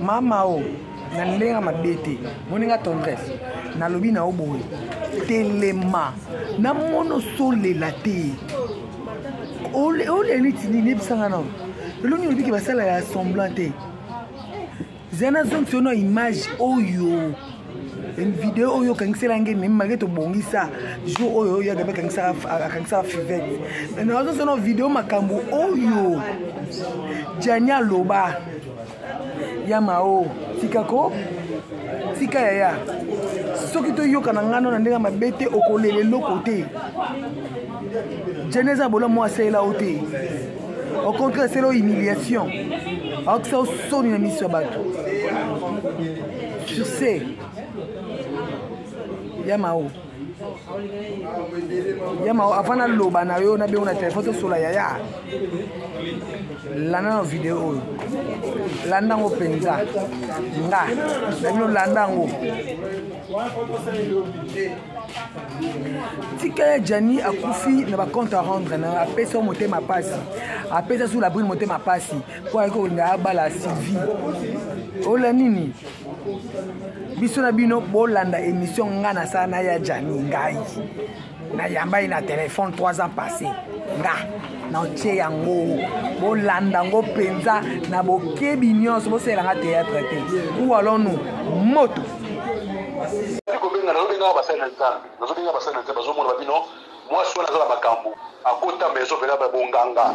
mama o na ndenge mabe te moninga tendresse nalobi na yo boye telema na mono solela te olela neti nini ebisanga nao lelo nini olobiki basala ya semblant te zana zongi sono image oyo oh video oyo okangisela nge meme malgre tobongisa jour oyo oyo agabe akangisaka fivete maintenant azosana video makambo oyo jani aloba ya mao tika ko tika yaya soki toyokana ngano na ndenge mabe te okolela eloko te jani eza bolamu asalela yo te au contraire asala humiliation aokisa osoni na miso ya bato Sur ce, Yamao. Yamao, avant na loba na yo na bengo na téléphone tosola yaya. Landa na video oyo. Landa ngo penza. Nga, na bino landa ngo. tika ya jani akufi na bacompte à rendre na apesa motema pasi apesa sous labrine motema pasi mpo ayaki kokenda abala sylvie ola nini biso na bino bolanda émission ngai nasala na ya jani ngai nayamba ye na telefone 3 ans passé nga natie yango bolanda yango mpenza na bokebi nyonso bosalela nga théâtre te ou alors nous moto nazobenga basali na nzambe nazobenga basali na nzambe bazomona babino mwasi wana aza na makambo akota maison mpena babonganga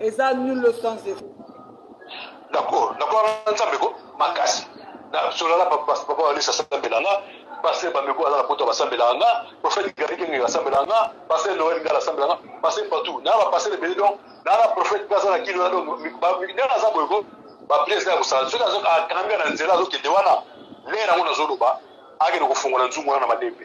eza nul sans effet d'accord d'accord nzambe ko makasi na solala papa alisa sambela nga pase bameko aza na poto basambelaka nga prophète gari kenge asambelaka nga pase noel ngai asambelaka nga pase partout na bapase lebele donc na na prophète mpe aza na kilo na donc ndenge aza boye ko baplace na ya kosala soki akangamika na nzela azokende wana lere yango nazoloba akende kofongola nzungu wana na madembe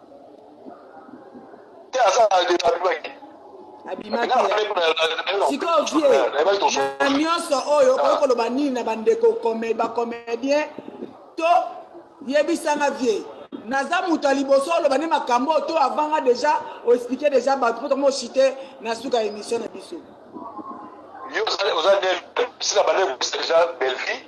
te aza abimaki abimaki sikoyo vie na nyonso oyo okoki koloba nini na bandeko bacomédien to yebisanga vie naza moto ya liboso oloba nde makambo oyo to avanga deja oexplike deja bato mpo tokomi osite na suka ya émission na biso yo oza nde sika bande kobisa deja bellevie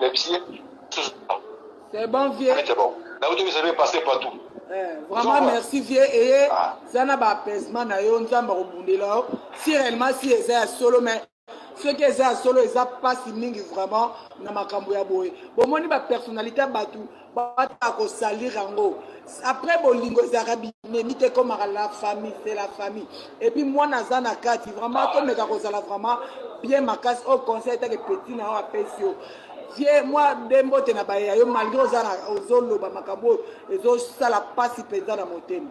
Mais bien, c'est bon vieux. C'est bon. Là où tu es passé partout. Eh, vraiment merci vieux eye eh, ah. eza na baapaisement na yo nzambe akobundela yo si réellement si eza ya solo mais soki eza ya solo eza mpasi mingi vraiment na makambo ya boye bomoni bapersonnalité ya bato bata kosalir yango après bolingo ezalaka binemi te ekomaka la famille c'est la famille epuis mwana aza na kati vraiment tomeka kozala vraiment bien makasi oyo oh, conseil etake petit na oyo apesi yo vie mwa de mbote na baye ya yo malgré ozoloba makambo oyo ezosala mpasi mpenza na motema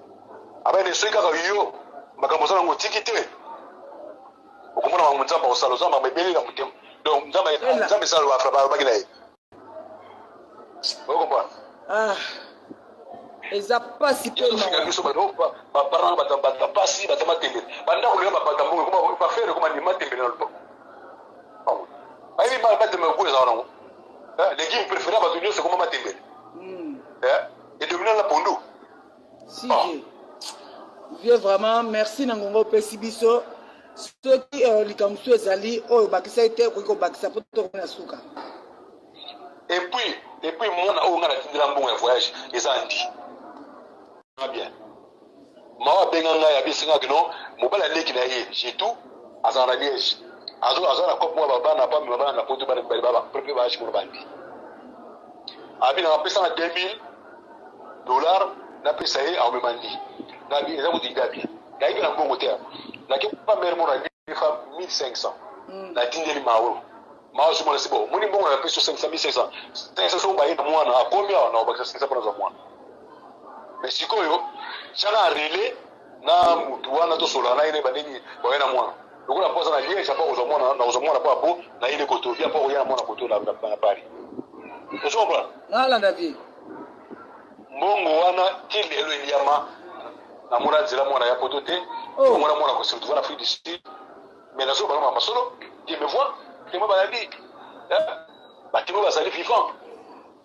abende soki kaka yo makambo oza nango otiki te okomona makambo nzambe akosala oza makambo ebele na motema donc nzambe esala loba balobaki na ye okomprendre ah, eza mpasi biso baparent bata mpasi bata matembele bandako lelo babata mbongo bafere ekoma ndima tembele na loba ayebi matembele ko ezala nango eh, legime préféré ya bato nyonso ekoma matembele edomina na pondu si oh. vie vraiment merci na ngonga opesi biso soki euh, likambo mosusu ezali oyo obakisaki te okoki kobakisa mpo tokomona suka epuis epuis mwana oyo ngai natindela mbongo ya voyage eza ndi bien mawa abenga ngai abisingaki no mobali aleki na ye jetou azala na liège aza na cope mwa babana pamema bana na poto bana mibale bapepe baage mona bandi abi na bapesa na 2000 dollar napesa ye akomema ndi nabi eza kodinda bi nayebi na mbongo te nake pa mere mona lifa 1500 natindeli mao mao azomona se bon moni mbongo na peso 500 1500 500 soko baye na mwana akomi awa na obakisa 500 mpo nazwa mwana me sikoyo tiana relais na motu wana tosolana ye na ebandeli baye na mwana lokola mpo aza na liege apo akozwa mwana nakozwa mwana mpo apo nayeli koto ye apo akoya na mwana koto na paris ozo comprendre nalanda vie mbongo wana ti lelo eliama namona nzela mwana ya poto te oh. mwana mwana kosiri toza na afrique du sud mais nazo baloma masolo te me voix te mo bayabi eh? batimo bazali vivant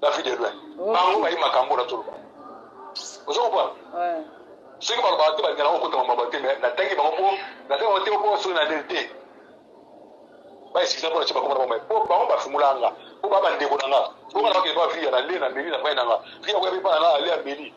david elwe bango bayi makambo na toloba ozo comprendre soki balobaka te balingana kokotama maba te mais natangi bango po natangi bango te po soki na ndeli te baesikisa mpo na tie bakoma na bango po bango bafungolaka nga po ba bandeko na nga bonga na bakende pa viya na le na meli na pai na nga viya koya pe pa na nga ale ya meli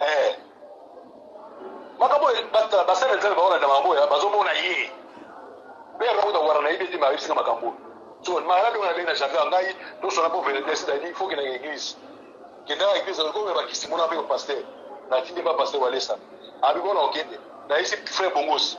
eh. makambo basala nzambe baona na makambo oyo bazomona ye mpe yango kuta wana nayebi ete mayebisinga makambo oyo so malade oyo nabengi na jardin ngai tosona mpo verite c'est-à-dire faut kendaka église kendaka église okomema bakisi mona mpe bapaster natindi mpa paster walesa abikona okende nayesi frère bongosi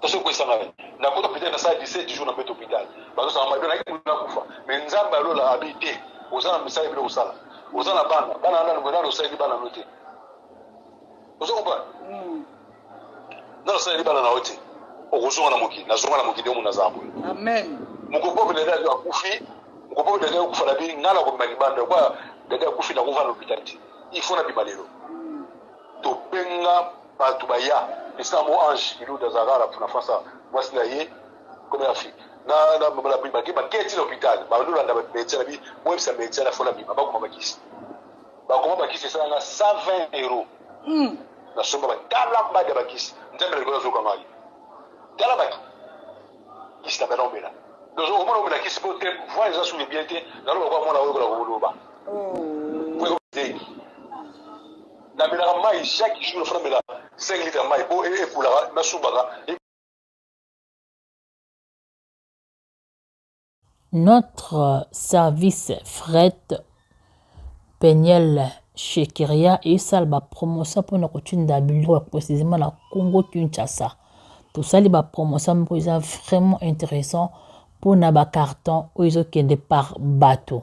tosi okwesa ngai nakota hôpital nasala 17 jours na mbete hôpital bazosala mabe naki nakufa mais nzambe alola abi te oza na misala ebile kosala oza na bana bana nano nano osaleli bana no te ozo comprendre hmm. nano osaleli bana na yo te okozonga na mokili nazonga na mokili omo nazala boye amen mokopope dada yo akufi mokopope dada yo akufa na bi ngai nakobima libanda kwa dada akufi nakovanda na hôpital te il faut nabima lelo tobenga bato baya esina mo ange iluda azalaka na puna france mwasi na ye comme ya fille bakei ti na hôpital balolanda bamédecin na bi boyebisa médecin na fona bima bakoma bakisi bakoma bakisi esalanga 120 euro hmm. nasomba batala mbadi ya bakisi nzambe na likolo azokanga ye tala baki kisi na bana omela donc omona omela kisi po te voi eza suni bien te naloba kwa mwana oyekola koloba namelaka mai chaque jour fana mela 5 litre mai po ekulaka nasubaka Notre service fret Peniel Shekiria esala ba promotion mpona kotinda biloko ya precisement na Congo Kinshasa. Tosali ba promotion moko eza vraiment intéressant mpona ba carton oyo ezokende par bateau.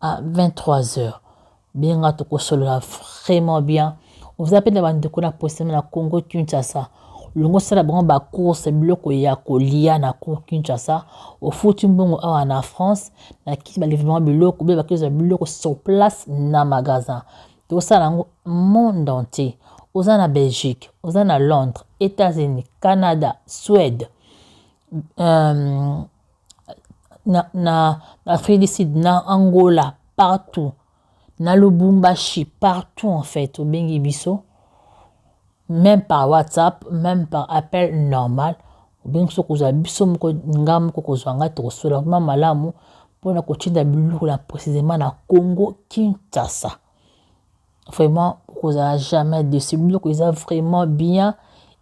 à 23 heures benga tokosolola vraiment bien oza mpe na bandeko na posema na congo kinshasa olongo osala bango bacourse biloko ya kolia na cour kinshasa ofuti mbongo awa na france na kisi balivrement biloko be bakozwa biloko sur place na magasin tokosala yango monde entier oza na belgique oza na londres états-unis canada suède euh, na, na Afrique du Sud, na Angola, partout. Na Lubumbashi, partout en fait, au Bengibiso. Même par WhatsApp, même par appel normal. obengi so kozwa biso moko nga moko kozwa ngai tokosola ma malamu mpona kotinda biloko na précisément na congo kinshasa vraiment okozala jamais desi biloko eza vraiment bien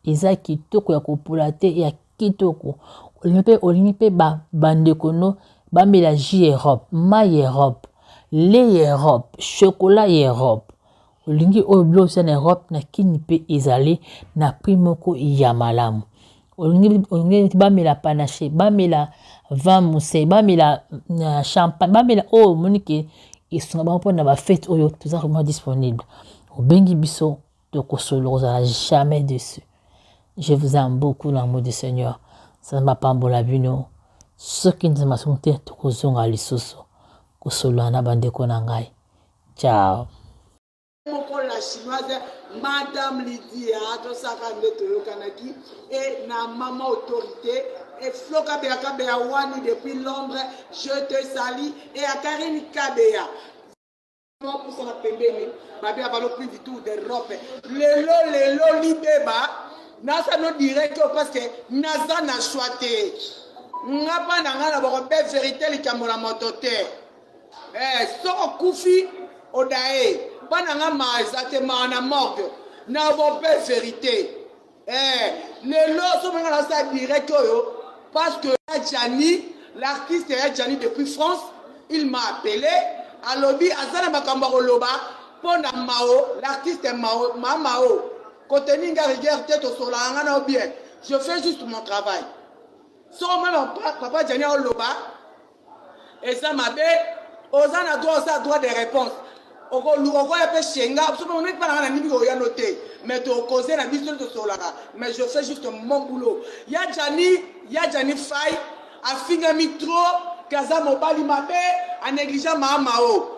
eza kitoko ya kopola te ya kitoko olingi mpe olingi mpe bandeko no bamela jus europe mai europe lei europe chokola ya europe olingi oyo bilo oza na europe na kini mpe ezali na prix moko ya malamu olingi bamela panache bamela vin mousse bamela euh, champagne bamela oyo oh, omoni ke esunga bango mpo na bafete oyo toza vraiment disponible obengi biso tokosolo kozala jamais dessus je vous aime beaucoup na mot du seigneur nzambe apambola bino soki nzambe asungi te tokozonga lisusu kosolola na bandeko na ngai ciao moko la chinoise madame lidia tosaka nde toyokanaki e na mama autorité Flo Kabeya Kabeya Wani depuis Londres, je te salue. Et à Karine Kabeya, Mwa pusa na pembeni babe ya balo prix du tour d'Europe lelo lelo libeba nasa no direct yo parce que naza na choix te nga mpa na nga na boko be verité likambo na moto te eh, soki okufi odaye mpa na nga maa eza te maa na morgue na bobe verité eh, lelo sobenga nasala direct oyo parce que ya jani l'artiste ya jani depuis france il m'a appelé alobi aza na makambo ya koloba mpo na mao l'artiste mao ma mao koteni nga rigueur te tosolaka nga nao bien je fais juste mon travail soko meme papa jani aoloba eza mabe oza na droit oza droit de réponse okoya mpe shenga soki omoni mpa nanga na ndimi koyano te mais tokoze na biso nde tosolaka mais je fais juste mon boulot ya jani ya jani fai afingami trop te aza mobali mabe anégligea maama o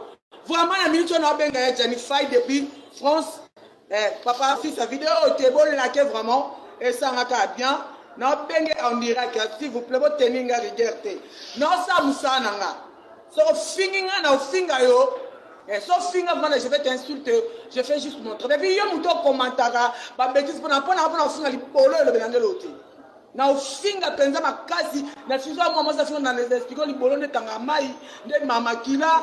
vraiment na minute wana abenga ya jani fai depuis france eh, papa sisa video oyo te bolelake vraiment esangaka bien nabenge en direct s'il vous plaît botemi nga rigueur te naosala mosala na nga so ofingi nga na ofinga yo Eh, so finga mwana je vais t'insulte je fais juste mon travail epuis yo moto okomantaka babétise mpona mpona mpona ofinga libolo elobela nde loo te na ofinga mpenza makasi na fizo mwa mwasi afinga na les explique libolo nde etanga mai nde mamakila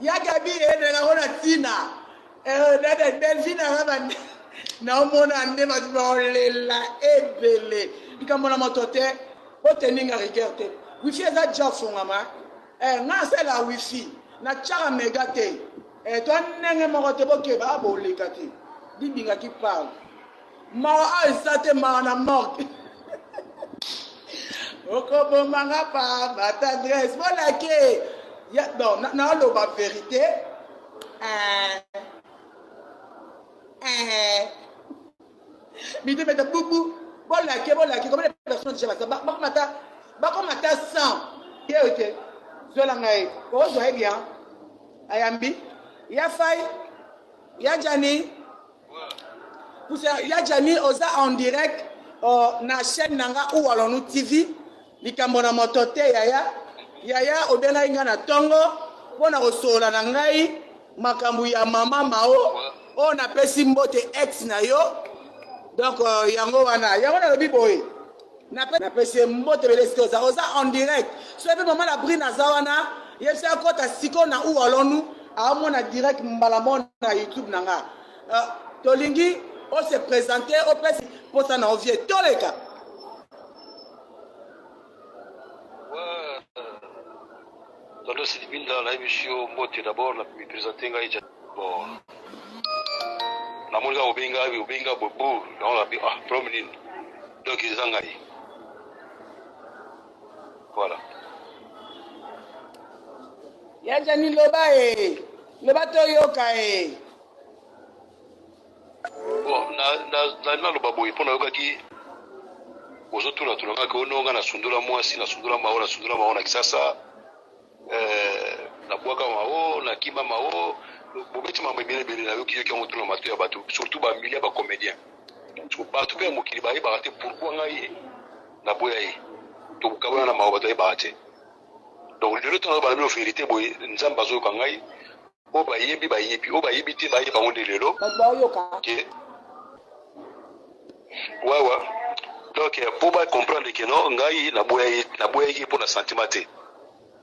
ya gabi eyendela yango na ntina dada delphine anga bande naomona nde bato baolela ebele likambo na moto te oteninga rigueur te wifi eza ja ofungama eh, nga asala wifi natyaka mega te eh, to ndenge moko te bokeba boleka te bibingaki pale mawa awa eza te mawa na morgue okoboma nga pamba tendresse bolake bon naoloba verité eh. Eh. mitema ete bubu bolake bolake komona personne deja baza bakomata bakomata 100 ye oke zwela ngai ozwa ye bien ayambi ya fai ya jani ya jami oza en direct oh, na chaîne na nga uwalonu tv likambo na moto te yaya yaya obengaki ngai na ntongo mpo na kosolola na ngai makambo ya mama mao oyo napesi mbote ex na yo donc euh, yango wana yango nalobi boye napesi ye mbote ebele sikoyo oza oza en direct soki mpe mama na brine aza wana ye biso akota sikoyo na ou alonu aomona direct mbala moko na youtube na nga euh, tolingi ose présente opesi mposa na ovie toleka Tonton Sidibinda nayebisi yo mbote d'abord na mipresente ngai ja bon namoni kaka obenga obenga bobo yango nabi ah problème nini donc eza ngai voilà ya jani loba e loba toyoka e naloba boye mpo nayokaki ozotuna tuna kaka ono nga nasundola mwasi nasundola mao nasundola mao na kisasa eh, nabwaka mao nakima mao bobeti mambo ebele ebele nayoki yoki yango tuna mato ya bato surtout bamilia bacomédien bato mpe ya mokili bayebaka te pourkui ngai naboya ye tokokabana na mao bato ayebaka te donc lelo tona bana bino verité boye nzambe azoyoka ngai oyo bayebi bayebi oyo bayebi te baye bango nde lelo wawa donc mpo euh, bacomprendre ke non ngai naboyaki ye mpo na sentiment te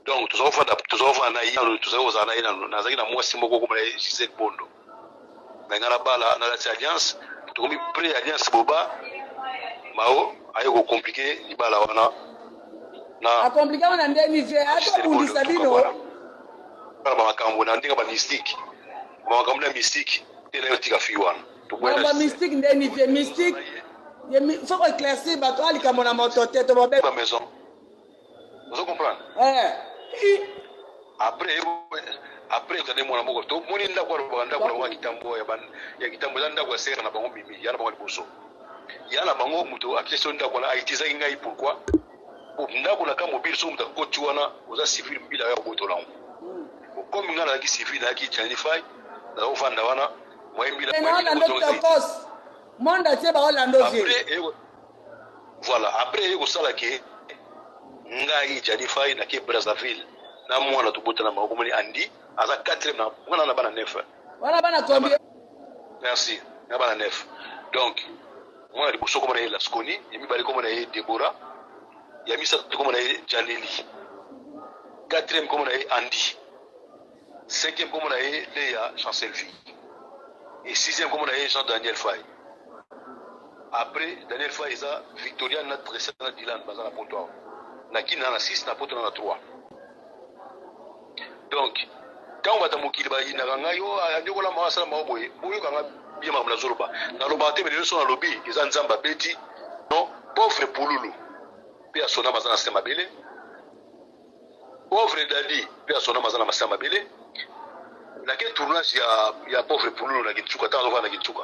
donc tozali kofanda na ye nanu tozali kozala na ye nanu nazalaki na mwasi moko komona ye gisele bondo mais nga nabala nalati alliance tokomi pré alliance boba mao aye kocomplike libala wana acomplike wana nde mivie atobundisa bino bana bamakambo na ndenge bamystike bamakambo na mystike te nayo tika fille wana tokoyamba mystique nde mivie mystique faut ko éclaircir bato alikambo na moto te tobobeba maison ozo comprendre eh. après après ezali mwana moko to moni ndako alobaka ndako yango ya kitambo ya kitambo eza ndako ya sere na bango mimi ya na bango liboso ya na bango moto akesi ndako wana aitizaki ngai pourkui ndako na ka mobile so moto akoti wana oza civil mobile aya kobotola yango okomi ngai nazalaki civil nayaki chanify naza kofanda wana moyembila monde atie baolanda ozie Voilà, après eye kosala ke ngai Jali Faye na ke Brazzaville na mwana tobotana mako komoni Andy aza 4e na mwana na bana 9. Wana bana combien? Merci. Na bana 9. Donc mwana liboso komona ye Lasconi, ya mibale komona ye Deborah, ya misato komona ye Janeli. 4e komona ye Andy. Cinquième kombo na ye Lea Chancelvie. Et sixième kombo na ye Jean Daniel Faye. Après Daniel Faye eza Victoria na Tresser na Dylan baza na poto awa. Na kin na na 6 na poto na na 3. Donc ntango bato ya mokili bayinaka ngai yo oh, anyokola mao asala mao boye boyoka ngai bie makambo nazoloba nalobaka te melelo so nalobi eza nzambe abeti non pauvre pululu mpe asona baza na se mabele pauvre dadi mpe asona maza na masina mabele nake tournage ya, ya pauvre pululu na kinsuka ntango azofanda na kinsuka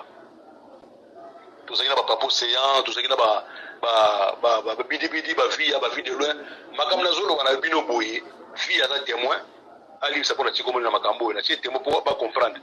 tozalaki na bapapa océan tozalaki na babidibidi bavi ya bavi de loin makambo nazoloba na bino boye vi aza témoin alibisa mpo na tikomoni na makambo oyo natie temo mpo bacomprendre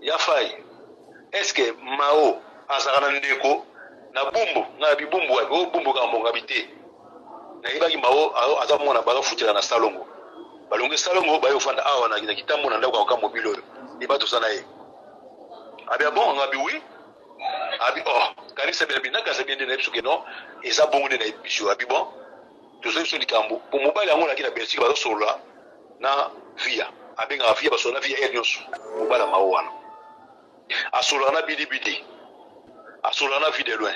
ya fai eske mao azalaka na ndeko na bumbu na bibumbu wapi o bumbu kaka mbonga bi te nayebaki mao aza mwana bakafutela na salongo balongi salongo baye kofanda awa na kitambo na ndako ya kokambo bilo oyo eba toza na ye abi ah bon ngabi wi abi ah oh kanisa bena bina kanisa bende na biso ke non eza bongo nde na biso abi ah bon tozali biso likambo po mobali yango olaki na belgique bazosolola na via abengaka via basola na via ye nyonso mobala mao wana asolaka na bidibidi asolaka na vie de loin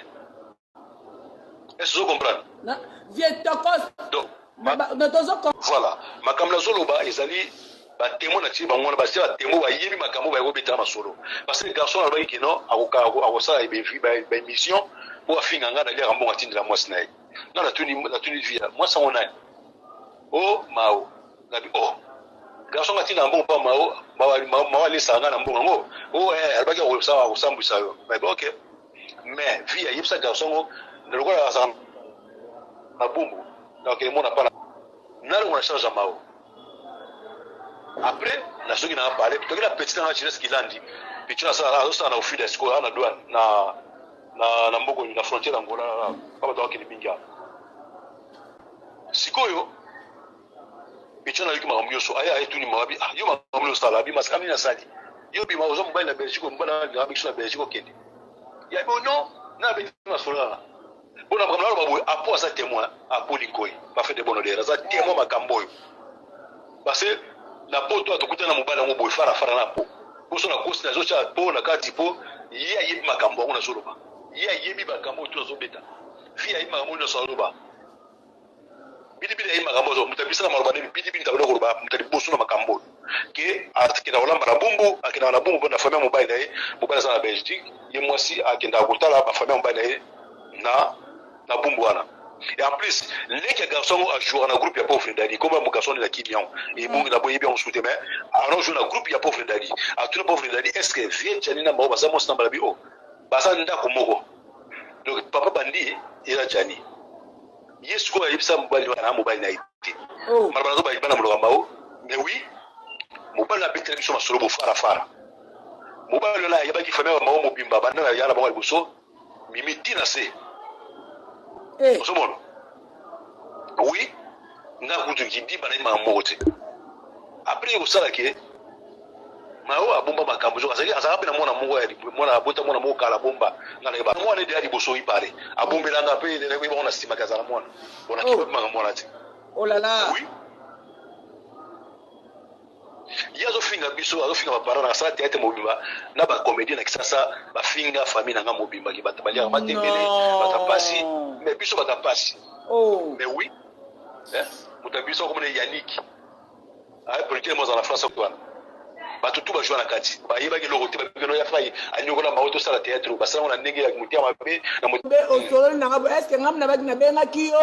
est ce que comprendre vie tokos donc voilà makambo nazoloba ezali batemo na tie bango wana basi batemo bayebi makambo baye kobetela masolo parce que garçon alobaki keno akosala baémission mpo afinga ngai naliaka mbongo atindela mwasi na ye nga natuni natuni vie ya mwasi yango nani o oh, mao nabi o oh. garçon nga tina mbongo mpa mao mao alesaka nga na mbongo yango o oh, eh, alobaki akosambwisa yo mabe ok mais vie ayebisa garçon ngo na lokola azala na bumbu nakokende mona mpana nalongo na charge ya mao après nazoki na parle toki na petit nanga chines kilandi picho azosala na ofida sikoyo awa na douane na na, na mboko na frontière angola babato bakende mingi awa sikoyo pichon ayoki makambo nyonso aye ayetuni mabi ah, yo makambo nyonso sala abi masaka nini asali yo bima oza mobali na belgique mobali na biso na belgique okende ya bo non na beti masolana mpona makambo naloba boye apo aza témoin apo linkoyi bafete bonodere aza témoin makambo oyo parce que na poto atokuta na mobali yango boye fara fara na po poso na kosi nazotya po na kati po ye ayebi makambo yango nazoloba ye ayebi makambo oyo to nazobeta fi ayebi makambo oyo nyonso nazoloba bilibili ayebi makambo oyo moto abisaka maloba nini bilibili tabana koloba moto aliboso na makambo oyo ke akenda kolamba na bumbu akendaka na bumbu na famille ya mobali na ye mobali aza na belgique ye mwasi akendaka kotala bafamille ya mobali na ye na na bumbu wana et en plus leki ya garçon yango ajouaka na groupe ya pauvre dali kombo ya mogarçon nde na kimi yango ebongi na boyebi yango sute mais anajoue na groupe ya pauvre dali atuna pauvre dali est ce que vie jani na bango baza mwasi na balabi o baza ndako moko donc papa bandi eza jani ye sikoyo ayebisa mobali wana mobali na ye te maloba nazo bayebi bana moloka mbao mais oui mobali abetela biso masolo bofara fara mobali wana ayebaki famille ya bango mobimba banda na yala bango ya liboso mimi ti na se eh. ozomona oui nga kutu kidiba na ye makambo moko te apres ye kosala ke maye oyo abomba makambo zo azali azalaka mpe na mwana moko mwana abota mwana moko kala bomba nga nayeba mwana ede ya liboso oyi pale abombelanga mpe nayebi bango na nsima ke azala mwana bona kibabi oh. makambo wana te olala oh oui ye azofinga biso azofinga bapara na asala teatre mobimba na bacomédien na kisasa bafinga famille na nga mobimba ke bato baliaka matembele bata mpasi me biso bata mpasi oh. mais oui eh, moto ya biso akomona yanik apolitike mozala na france wana bato tu bajua na kati bayebaki eloko te babikelo ya fai anyokola bango tosala teatre basalango na ndenge ya motema mabe na osololi nanga bo estce ngai nabaki nabengaki yo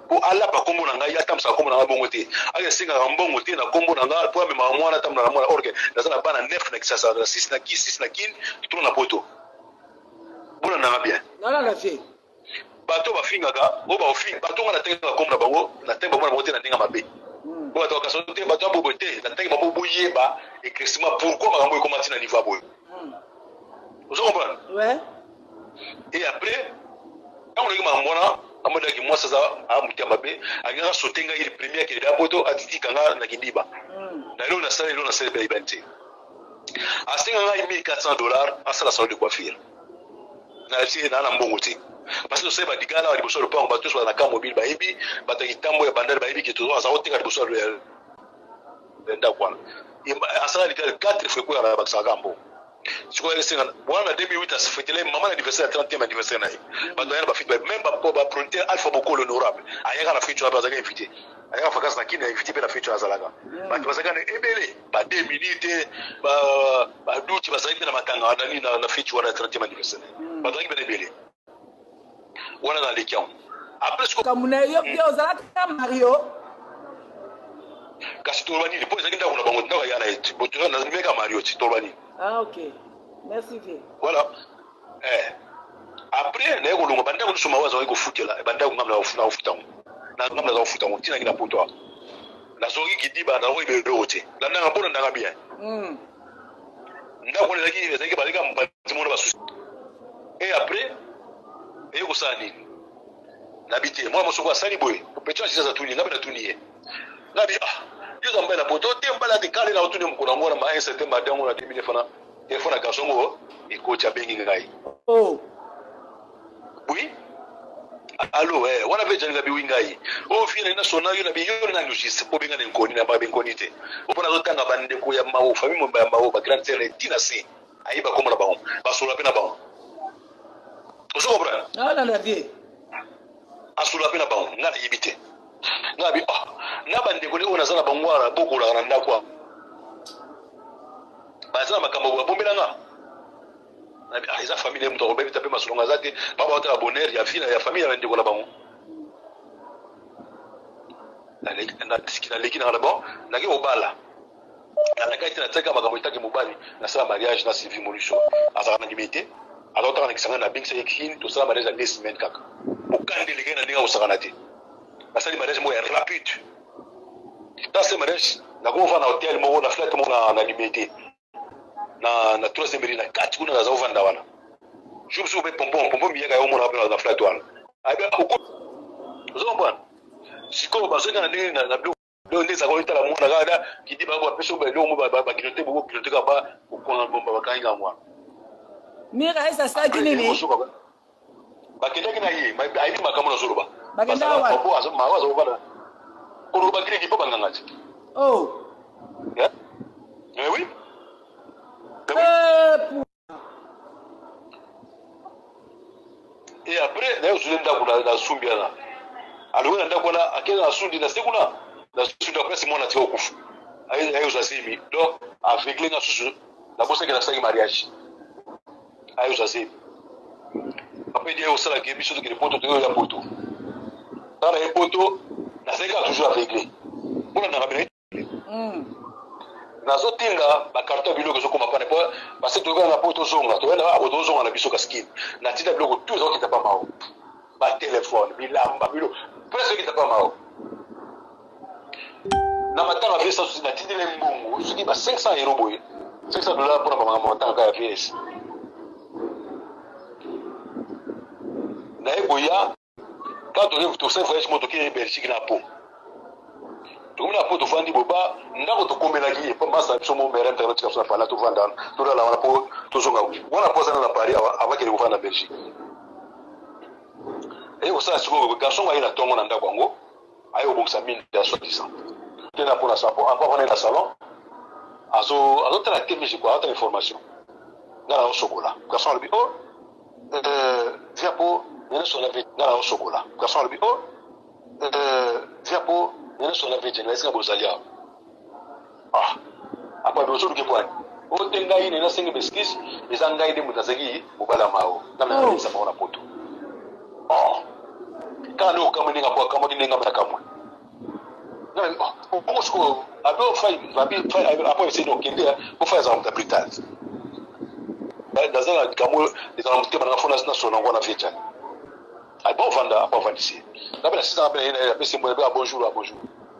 po alapa nkombo na ngai atambusaka nkombo na ngai bongo te ake asengaka mbongo te na nkombo na ngai po amemaka mwana atambola na mwana orke naza na bana nef na kisasa na six na ki six na kin tro na poto bona nanga bien nalala te bato bafingaka o baofinga bato nga natengaka nkombo na bango natenge bango na bango te na ndenge mabe hmm. oyo bato bakasa te bato ya bobo te natenge bango boyeba eclaircissement pourquoi makambo ekomati na niveau ya boye hmm. ozo comprendre et après ntango nayaki makambo wana amodaki mwasi aza amoto ya mabe alingaka sote ngai premier akende apoto atitika nga na kidiba hmm. na eloo nasala eloo nasala epe ayibani te asenga ngai 1400 dollar asala salon de coiffure nalati naa na mbongo te parce que tosali badigala wa liboso ya lopango bato nyonso baza na ka mobile bayebi bato ya kitambo ya bandali bayebi ke tozo aza koteka liboso ya ndako wana asala likali 4 frekoya na bakisaka mbongo sikoyo esenga wana na 2008 asifetela ye mama na anniversaire ya 30 anniversaire na ye bato aya na bafiti meme baproducteur alpha bokolo honorable ayaka na future ape azalaki invité ayaka vacances na kini na invité mpe na future azalaka mm. bato bazalaka na ebele ba 2 minute baduti bazalaki mpe na matanga na future wana ya 30 anniversaire mm. bato azalaki mpe na ebele wana na leki yango makambo na yo mpe hmm. ozalaka mario kasi toloba nini mpo ezalaki ndako na bango ndako ya na ye nazimeka mario ti toloba nini ah, merci vie voilà eh. après naye kolonga bandako nyonso mawa azalaki kofutela eh, bandako ngambo na kofuta yango ngambo naza kofuta yango ntinaki na poto nazongi kidiba nakoyeba eloko te landanga mpo landanga bien hmm. ndako wana ezalaki ezalaki baleka mopati mona basusi e après eye kosala nini nabi te mwana mosoko asali boye petit wana jesus atuni ngabe natuni ye nabi ah yo oza mobali na poto te mobali ate kale na otuni mokolo yango na ma un certain madango na 2000 fana telefone ya garçon ngo ekoti abengi ngai oh. Oui. Allô, eh, wana pe janga biwi ngai. O oh, fina na sona yo na bi yo na juste po benga ne nkoni na ba benkoni te. O pona zo tanga ba ndeko ya mawo, famille mo ba mawo, ba grand sœur et tina se. Ayi ba komona ba on. Ba sola pe na ba on. O so comprendre? Ah na na vie. Asula pe na ba on, na yibite. Na bi ah, na ba ndeko le o na zana ba ngwara bokola na ndako. Ba zana makambo ba bombela nga. Ah, eza famille ye moto akobebisa mpe masolongo aza te baba otala bonheur ya vie ya famille ya bandeko na bango naleki nanga na bon nake kobala nalakaki te natikaka makambo etaki mobali nasala mariage na sylvie moliso azalaka na limete azotaka na kisanga nabengisaki kini tosala mariage ya deux semaine kaka mokandi elekei na ndenge akosakana te nasali mariage moko ya rapide tase mariage nakofa na hotel moko na flete moko na limete na na troisième ri na kati kuna naza ovanda wana jour mosusu mpe pompon pompon miyaka yo monaka mpe na flat wana ayebi oko ozo comprendre sikoyo bazongi na ndenge na biloko donc nde ezaka oyetala mwana kaka da kidi bango bapesi yo baeloko mo bakilote boko kilote kaka ba kokona bomba bakangi yango wana mira esa asalaki nini bakendaki na ye ayebi makambo nazoloba mawa azokobana koloba greki mpo banganga te oh. eh? Eh oui eh, et après naye ozuli ndako na sumbi wana alongi na ndako wana akei na sundi na se kuna na sundi apres mwana atika okufa aye ozasimi donc aveugle nga susu nabosaki nasalaki mariage ayo jase apedi ayo osalaka ye biso tokende poto toyoya poto ntango na ye poto nazali kaka toujours aveugle mpona nanga bene hmm. nazotinda bakarto ya biloko ezokoma pana po basi toyokana na po tozonga toyana ako tozonga na biso kaskini natinda biloko tu ezokita pambao ba telefone bilamba bilo pesa ekita pa mao na matanga vie esa susi natindi le mbongo soki ba 500 euro boye 500 dollars mpona bamangama matanga kaka vie esa naye boya quand on est au sein voyage moto qui est belgique na po tokomi na po tofandi boba ndako tokomelaki ye mpo masa biso mo mere mtaka tika biso na pala tofanda tolala wana mpo tozonga wana mpo azana na paris awa abakende kofanda na belgique eye kosala sikoyo garçon ngo aye na ntongo na ndako yango aye kobongisa mine ya soi-disant te na mpo na sa mpo akwa wana ye na salon azotala te misi kua azotala information ngai naosokola garçon alobi o oh, via euh, mpo nene sonave ngai naosokola garçon alobi o oh, euh, diapo nene sona vete na esika bozali awa ah apabi ozoluki bwani ote ngai nene asengi beskise eza ngai nde moto azali mobala mao na naesa bango na poto oh. kaka nde okamwe ndenge apo akamwaki ndenge amona kamwe bongo sikoyo abe ofai apo eseni okende ofai oh, azala moto ya brital nazala likambo ezala motema nanga fo nasona yango wana vete ayiba ovanda apo avandisi ye nape nasisa nape naye naye apesi mboya bia bonjour a bonjour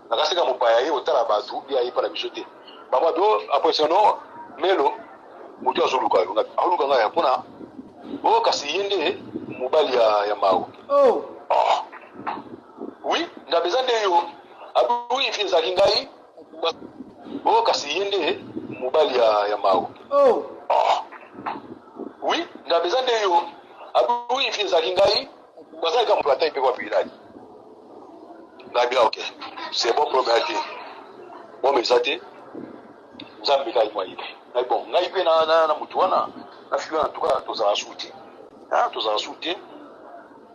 nakasika mopaya ye otala bato bia ayepa na biso te baba bio apwesa no melo moto azoluka yo ngapi aoluka ngai ya mpona o oh, kasi ye nde mobali ya, ya mao oh. oh. oui nga beza nde yo abi oui fi ezalaki ngai oh kasi ye nde mobali ya, ya mao oh. oh. oui ngambe eza nde yo abiwi fi ezalaki ngai bazali ka moto atai mpe kwa bilali nabi ok c'est bon problème te bon mais eza te nzambe kai mwa yebe ngai bon ngai mpe na, na, na motu wana nafiki wana tuka tozala su te tozala su te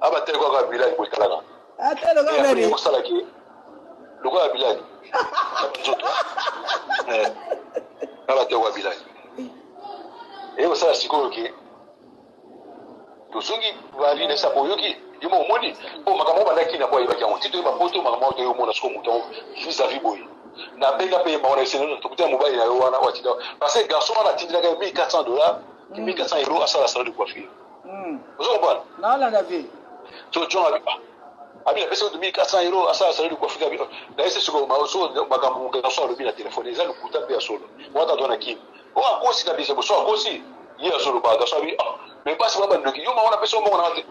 abatali ah, kaka bilali botalaka osalaki ah, lokola bilali nzoto abatali eh, kaka bilali eye eh, osala sikoyo ke tozongi bali na esako oyoki yo moko omoni mpo makambo bandaki na po ayebaki yango nti toyeba poto makambo yango toyei omona sikoyo moto yango vis a vis boye nabenga mpe yemba wana eseneno tokuta mobali na yo wana watinda parce que garçon wana atindilaka ye 1400 dollar 1400 euro asala salon de coiffure hmm. ozo comprendre nalanda vie toconga bipa abi napesa 2400 euro asala sala likuafika bino nayese sikoyo makambo mogaso alobi na telefone eza lokuta mpe ya solo wata to na kini o akosi na biso boso akosi ye azoloba gaso abi ah, me basi babandoki yo mawana pesa omongo na yo te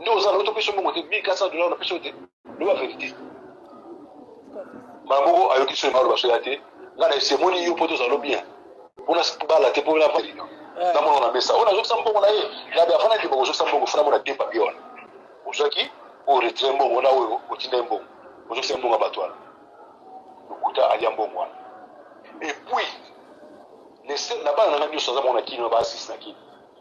nde oza na yo topesa omongo te 1400 dollar na pesa yo te loba verité maboko ayoki soki maloba soya te nga na esemoni yo mpo tozalo bien mpona bala te mpo na valino eh. namona na mesa oyo nazokisa mbongo na ye nabe afana ndimba kozokisa mbongo fana mona demba bi wana ozwaki oyo retire mbongo wana oyo otinda ye mbongo ozokisa mbongo ya bato wana lokuta alia mbongo wana epuis na bana na nga nyonso aza mona kini na baasisi na kini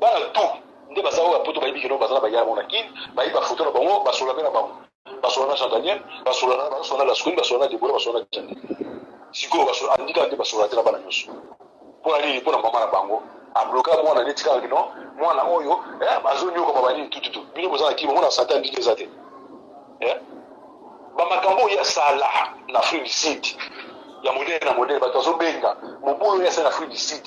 bana tout nde baza oyo ya poto bayebi kino baza na bayala bango na kin bayebi bafoto na bango basola mpe na bango basola na jean daniel basola na basola na lasconi basola na debora basola na jande sikoyo basola andika nde basola te na bana nyonso mpo na nini mpo na mama na bango abloka mwana neti kaka kino mwana oyo eh, bazonyokama banini tututu bino boza na kimo mona sante andiki eza te eh? bamakambo oyo asala na afrique du sud ya modele na modele bato bazobenga mobulu oyo asala na afrique du sud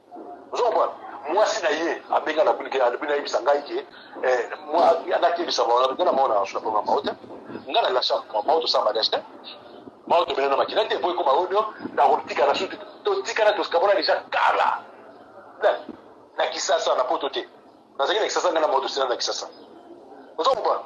ozo comprendre mwasi na ye abenga na bulike alobi nayebisa ngai ke eh, nakebisa nga na mao na nasu na problème mao te nga na lasa mao tosala mariage te mao tobele na makila te po ekoma oyo nakotika nasu totikana tosikabona deja kala na kisasa na poto te nazalaki na kisasa ngai na mao tosila na kisasa ozo comprendre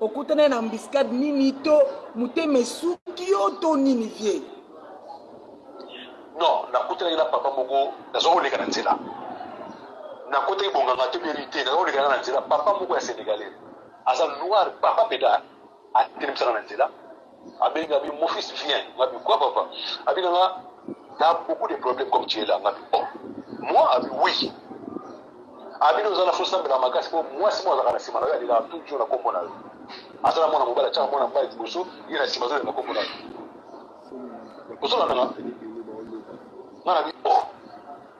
okutana na embuscade nini to motema esuki yo to nini vie non nakutanaki na papa moko naza koleka na nzela nakotaki bonganga te beri te naza kolekana na nzela papa moko ya sénégalais aza noir papa peda atelemisaka na nzela abenga bi mon fils vient nga bi quoi papa abenga nga t'as beaucoup de problèmes comme tu es là nga bi oh moi abi oui abino oza na fosambela makasi po mwasi mo azalaka na nsima na yo alelaka tout jour na kombo na yo azala mwana mobali atyaka mwana mobali liboso ye na nsima azolela na kombo na yo ozolandanga nga na bi oh